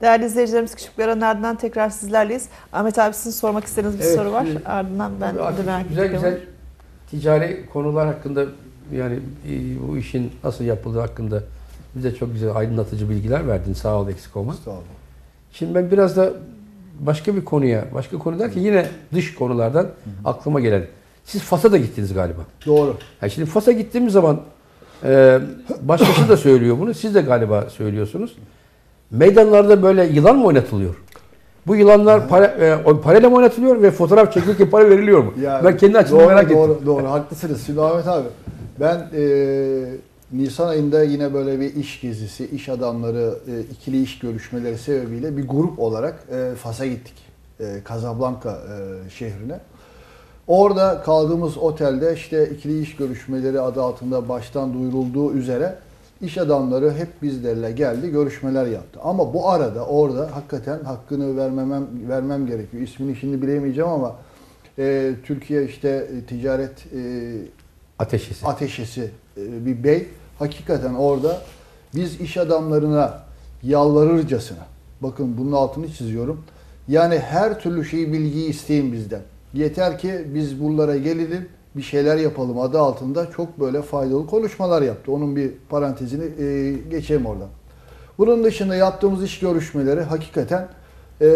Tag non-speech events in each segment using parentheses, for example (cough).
Değerli izleyicilerimiz küçük bir aranın ardından tekrar sizlerleyiz. Ahmet abi sizin sormak istediğiniz bir Evet, soru var. e, Ardından ben de merak güzel ediyorum. güzel ticari konular hakkında yani e, bu işin nasıl yapıldığı hakkında bize çok güzel aydınlatıcı bilgiler verdin. Sağ ol eksik olma. Estağfurullah. Şimdi ben biraz da başka bir konuya, başka konu derken yine dış konulardan aklıma gelen. Siz Fas'a da gittiniz galiba. Doğru. Ha şimdi Fas'a gittiğimiz zaman e, başkası da söylüyor bunu. Siz de galiba söylüyorsunuz. Meydanlarda böyle yılan mı oynatılıyor? Bu yılanlar para, e, parayla mı oynatılıyor ve fotoğraf çekilirken para veriliyor mu? Yani ben kendi açımdan merak doğru, ettim. Doğru, haklısınız. Şimdi Ahmet abi, ben e, Nisan ayında yine böyle bir iş gezisi, iş adamları, e, ikili iş görüşmeleri sebebiyle bir grup olarak e, Fas'a gittik. E, Casablanca e, şehrine. Orada kaldığımız otelde işte ikili iş görüşmeleri adı altında baştan duyurulduğu üzere iş adamları hep bizlerle geldi, görüşmeler yaptı. Ama bu arada orada hakikaten hakkını vermemem vermem gerekiyor. İsmini şimdi bilemeyeceğim ama e, Türkiye işte e, ticaret e, Ateşesi. ateşesi e, bir bey hakikaten orada biz iş adamlarına yalvarırcasına bakın bunun altını çiziyorum. Yani her türlü şeyi bilgiyi isteyin bizden. Yeter ki biz buralara gelelim bir şeyler yapalım adı altında çok böyle faydalı konuşmalar yaptı. Onun bir parantezini e, geçeyim oradan. Bunun dışında yaptığımız iş görüşmeleri hakikaten e,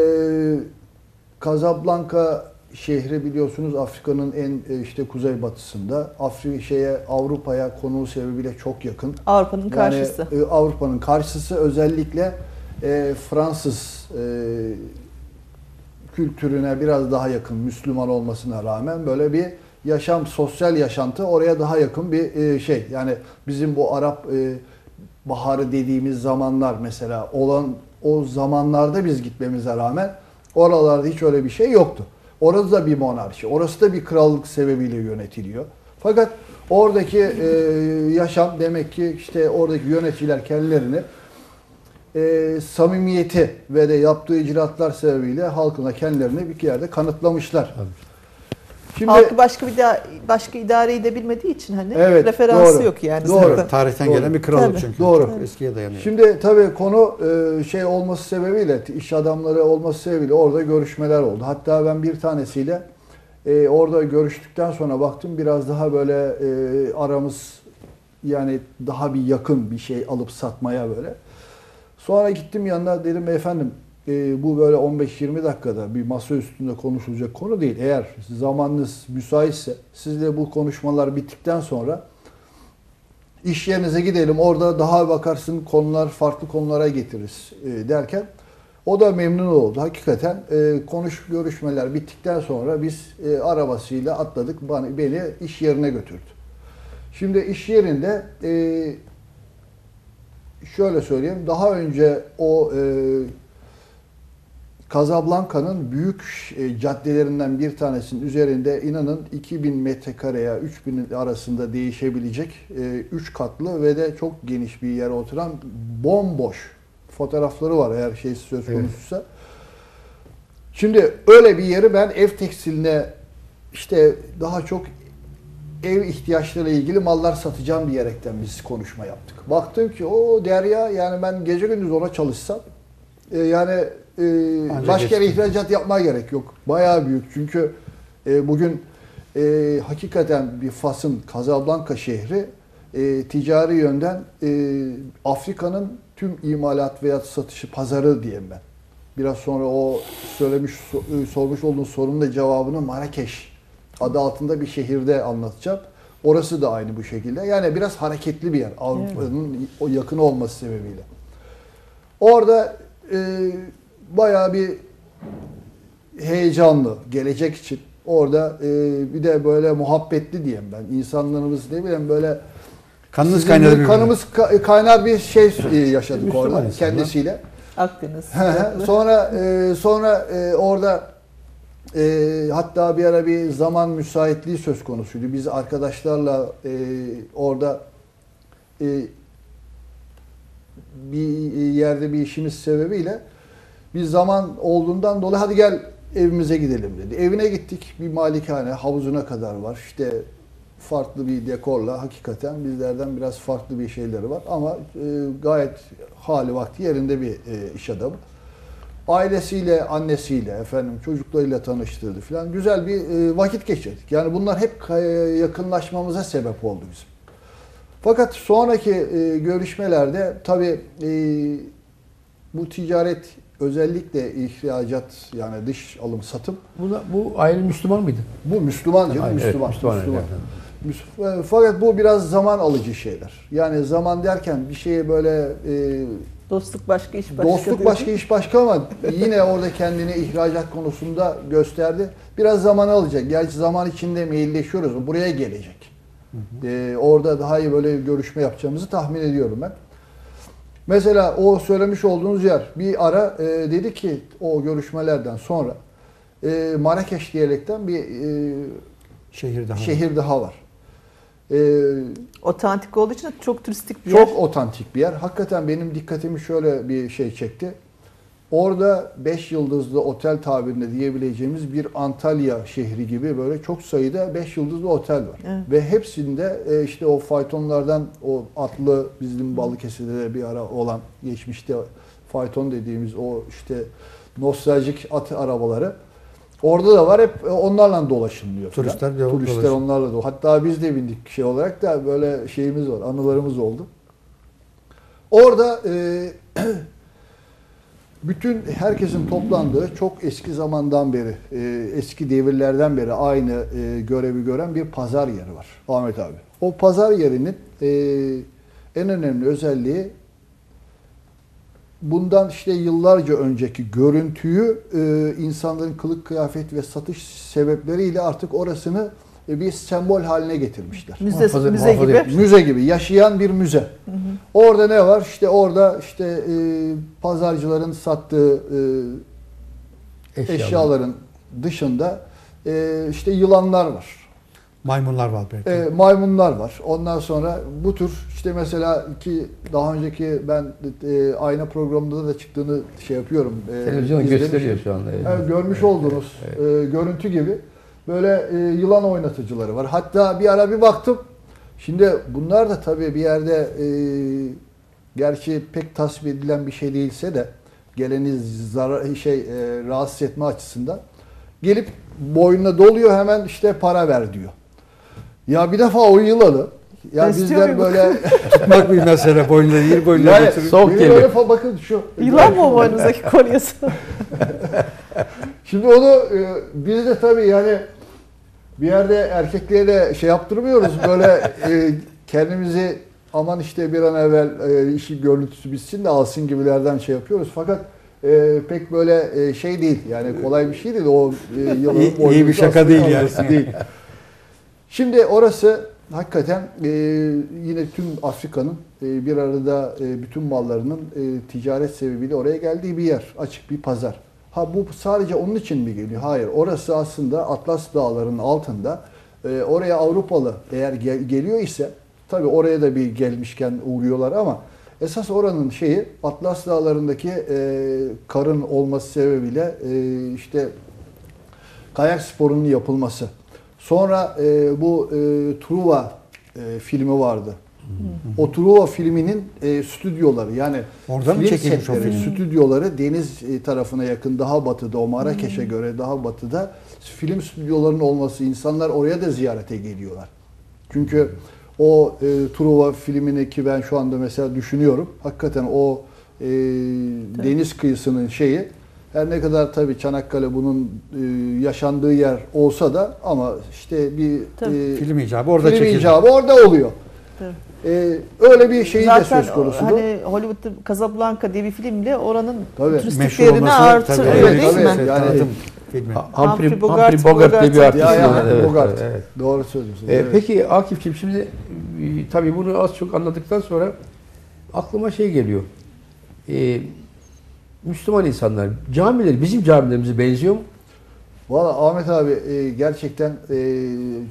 Casablanca şehri biliyorsunuz Afrika'nın en e, işte kuzeybatısında. Afrika şeye Avrupa'ya konuğu sebebiyle çok yakın. Avrupa'nın Yani, karşısı. e, Avrupa'nın karşısı özellikle e, Fransız e, kültürüne biraz daha yakın Müslüman olmasına rağmen böyle bir yaşam, sosyal yaşantı oraya daha yakın bir e, şey. Yani bizim bu Arap e, baharı dediğimiz zamanlar mesela olan o zamanlarda biz gitmemize rağmen oralarda hiç öyle bir şey yoktu. Orası da bir monarşi, orası da bir krallık sebebiyle yönetiliyor. Fakat oradaki e, yaşam demek ki işte oradaki yöneticiler kendilerini e, samimiyeti ve de yaptığı icraatlar sebebiyle halkına kendilerini bir yerde kanıtlamışlar. Şimdi Halkı başka bir da, başka idareyi de bilmediği için hani Evet, referansı doğru. yok yani. Doğru. zaten. Tarihten Doğru. gelen bir krallık Tabii. çünkü. Doğru. Çok eskiye dayanıyor. Şimdi tabii konu e, şey olması sebebiyle, iş adamları olması sebebiyle orada görüşmeler oldu. Hatta ben bir tanesiyle e, orada görüştükten sonra baktım biraz daha böyle e, aramız yani daha bir yakın bir şey alıp satmaya böyle. Sonra gittim yanına dedim efendim e, bu böyle 15-20 dakikada bir masa üstünde konuşulacak konu değil. Eğer zamanınız müsaitse sizle bu konuşmalar bittikten sonra iş yerinize gidelim orada daha bakarsın konular farklı konulara getiririz e, derken o da memnun oldu. Hakikaten e, konuş görüşmeler bittikten sonra biz e, arabasıyla atladık bana, beni iş yerine götürdü. Şimdi iş yerinde e, şöyle söyleyeyim daha önce o e, Casablanca'nın büyük e, caddelerinden bir tanesinin üzerinde inanın 2000 metrekareye 3000 arasında değişebilecek 3 katlı ve de çok geniş bir yere oturan bomboş fotoğrafları var eğer şey söz Evet. konusuysa. Şimdi öyle bir yeri ben ev tekstiline işte daha çok ev ihtiyaçlarıyla ilgili mallar satacağım diyerekten biz konuşma yaptık. Baktım ki o derya yani ben gece gündüz ona çalışsam e, yani e, başka yere ihracat yapmaya gerek yok. Bayağı büyük çünkü e, bugün e, hakikaten bir Fas'ın Casablanca şehri e, ticari yönden e, Afrika'nın tüm imalat veya satışı pazarı diyeyim ben. Biraz sonra o söylemiş e, sormuş olduğun sorunun da cevabını Marrakeş adı altında bir şehirde anlatacağım. Orası da aynı bu şekilde. Yani biraz hareketli bir yer. Avrupa'nın o yakın olması sebebiyle. Orada e, bayağı bir heyecanlı gelecek için. Orada e, bir de böyle muhabbetli diyeyim ben. İnsanlarımız ne bileyim böyle bir birbirine. Kanımız ka- kaynar bir şey e, yaşadık Müslüman orada insanlar. kendisiyle. Akdeniz. sonra e, sonra e, orada e, hatta bir ara bir zaman müsaitliği söz konusuydu. Biz arkadaşlarla e, orada e, bir yerde bir işimiz sebebiyle bir zaman olduğundan dolayı hadi gel evimize gidelim dedi. Evine gittik. Bir malikane havuzuna kadar var. İşte farklı bir dekorla hakikaten bizlerden biraz farklı bir şeyleri var ama e, gayet hali vakti yerinde bir e, iş adamı. ailesiyle, annesiyle, efendim çocuklarıyla tanıştırdı falan. Güzel bir e, vakit geçirdik. Yani bunlar hep yakınlaşmamıza sebep oldu bizim. Fakat sonraki e, görüşmelerde tabii e, bu ticaret özellikle ihracat yani dış alım satım Bu, da- bu aile Müslüman mıydı? bu Müslüman canım, evet, Müslüman. Müslüman Müslüman. ailelerden. Müs- e, Fakat bu biraz zaman alıcı şeyler. Yani zaman derken bir şeye böyle e, Dostluk başka, iş başka. dostluk başka iş başka ama yine orada kendini ihracat konusunda gösterdi. Biraz zaman alacak. Gerçi zaman içinde mailleşiyoruz. Buraya gelecek. E, orada daha iyi böyle görüşme yapacağımızı tahmin ediyorum ben. Mesela o söylemiş olduğunuz yer bir ara e, dedi ki o görüşmelerden sonra e, Marrakeş diyerekten bir e, Şehir daha. şehir daha var. E, Otantik olduğu için çok turistik bir yer. çok otantik bir yer. Hakikaten benim dikkatimi şöyle bir şey çekti. Orada 5 yıldızlı otel tabirinde diyebileceğimiz bir Antalya şehri gibi böyle çok sayıda 5 yıldızlı otel var. Evet. Ve hepsinde e, işte o faytonlardan o atlı bizim Balıkesir'de de bir ara olan geçmişte fayton dediğimiz o işte nostaljik at arabaları Orada da var hep onlarla dolaşılıyor. falan. Turistler de Turistler dolaşıyor. onlarla da. Hatta biz de bindik şey olarak da böyle şeyimiz var, anılarımız oldu. Orada e, (clears throat) bütün herkesin toplandığı çok eski zamandan beri, e, eski devirlerden beri aynı e, görevi gören bir pazar yeri var Ahmet abi. O pazar yerinin e, en önemli özelliği bundan işte yıllarca önceki görüntüyü e, insanların kılık kıyafet ve satış sebepleriyle artık orasını bir sembol haline getirmişler. Müze, müze gibi. Müze gibi, yaşayan bir müze. Orada ne var? İşte orada işte e, pazarcıların sattığı e, Eşyalar. eşyaların dışında e, işte yılanlar var. Maymunlar var belki. E, maymunlar var. Ondan sonra bu tür işte mesela ki daha önceki ben e, ayna programında da çıktığını şey yapıyorum. E, Televizyonda izlemişim. gösteriyor şu anda. Evet, görmüş olduğunuz e, görüntü gibi böyle e, yılan oynatıcıları var. Hatta bir ara bir baktım. Şimdi bunlar da tabii bir yerde e, gerçi pek tasvip edilen bir şey değilse de geleni zarar şey e, rahatsız etme açısından gelip boynuna doluyor hemen işte para ver diyor. Ya bir defa o yılanı ya İstiyor bizler böyle (laughs) Tutmak bir mesele boynuna yir boynuna yani götürür. Soğuk geliyor. bakın şu Yılan mı boynunuzdaki kolyesi? (laughs) Şimdi onu e, biz de tabii yani bir yerde erkekliğe de şey yaptırmıyoruz. Böyle (laughs) e, kendimizi aman işte bir an evvel e, işi görüntüsü bitsin de alsın gibilerden şey yapıyoruz. Fakat e, pek böyle e, şey değil. Yani kolay bir şey değil. O e, (laughs) yılanın İyi- iyi bir şaka değil yani. değil. Şimdi orası hakikaten e, yine tüm Afrika'nın e, bir arada e, bütün mallarının e, ticaret sebebiyle oraya geldiği bir yer. Açık bir pazar. Ha bu sadece onun için mi geliyor? Hayır. Orası aslında Atlas Dağları'nın altında. E, oraya Avrupalı eğer gel- geliyor ise tabii oraya da bir gelmişken uğruyorlar ama esas oranın şeyi Atlas Dağları'ndaki e, karın olması sebebiyle e, işte kayak sporunun yapılması. Sonra e, bu e, Truva e, filmi vardı. O Truva filminin e, stüdyoları yani Orada mı film çekilmiş o setleri, film? Stüdyoları deniz e, tarafına yakın daha batıda o Marrakeş'e göre daha batıda film stüdyolarının olması insanlar oraya da ziyarete geliyorlar. Çünkü o e, Truva filmini ki ben şu anda mesela düşünüyorum. Hakikaten o e, deniz kıyısının şeyi her ne kadar tabii Çanakkale bunun e, yaşandığı yer olsa da ama işte bir Tabii. e, Film icabı orada film çekildi. icabı orada oluyor. Tabii. E, öyle bir şeyi de söz konusu. hani Hollywood'da Casablanca diye bir filmle oranın Tabii. turistik değerini artırıyor tabii, Evet, değil tabii. mi? Yani, Yani- tanıtım filmi. Humphrey Humphrey, Bogart, Humphrey Bogart diye bir Bogart. artist. Ya ya. Evet, Bogart. evet. Doğru söylüyorsun. Ee, evet. Peki Akif'ciğim şimdi e, tabii bunu az çok anladıktan sonra aklıma şey geliyor. Ee, Müslüman insanlar camileri bizim camilerimize benziyor mu? Valla Ahmet abi e, gerçekten e,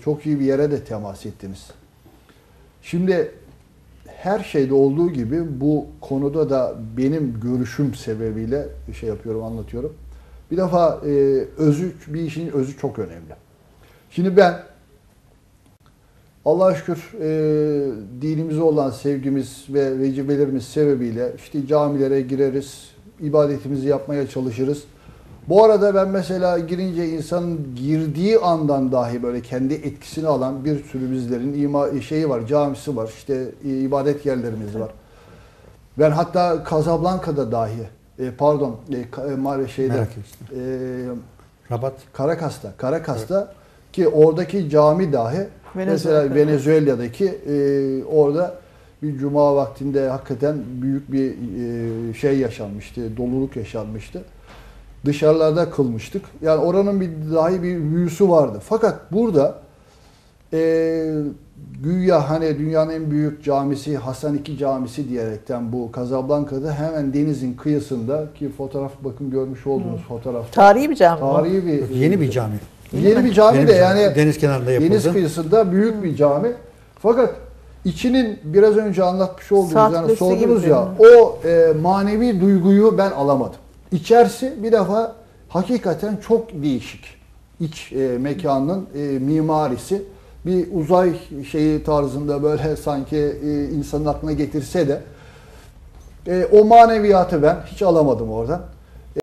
çok iyi bir yere de temas ettiniz. Şimdi her şeyde olduğu gibi bu konuda da benim görüşüm sebebiyle şey yapıyorum, anlatıyorum. Bir defa e, özü, bir işin özü çok önemli. Şimdi ben Allah'a şükür e, dinimize olan sevgimiz ve vecibelerimiz sebebiyle işte camilere gireriz, ibadetimizi yapmaya çalışırız. Bu arada ben mesela girince insanın girdiği andan dahi böyle kendi etkisini alan bir sürü bizlerin ima şeyi var, camisi var, işte ibadet yerlerimiz var. Ben hatta Casablanca'da dahi, e, pardon, e, e, Mar- şeyde, Merak e, Rabat. Karakas'ta, Karakas'ta ki oradaki cami dahi Venezuela. mesela Venezuela'daki e, orada bir cuma vaktinde hakikaten büyük bir e, şey yaşanmıştı, doluluk yaşanmıştı. Dışarılarda kılmıştık. Yani oranın bir dahi bir büyüsü vardı. Fakat burada e, güya hani dünyanın en büyük camisi Hasan II Camisi diyerekten bu Casablanca'da hemen denizin kıyısında ki fotoğraf bakın görmüş olduğunuz fotoğrafta Tarihi bir cami tarihi bir Yeni bir cami. Yeni bir cami Yeni de bir cami. yani deniz kenarında yapıldı. deniz kıyısında büyük bir cami. Fakat içinin biraz önce anlatmış olduğunuz Saat yani sordunuz ya o e, manevi duyguyu ben alamadım. İçerisi bir defa hakikaten çok değişik. İç e, mekanın e, mimarisi bir uzay şeyi tarzında böyle sanki e, insanın aklına getirse de e, o maneviyatı ben hiç alamadım oradan.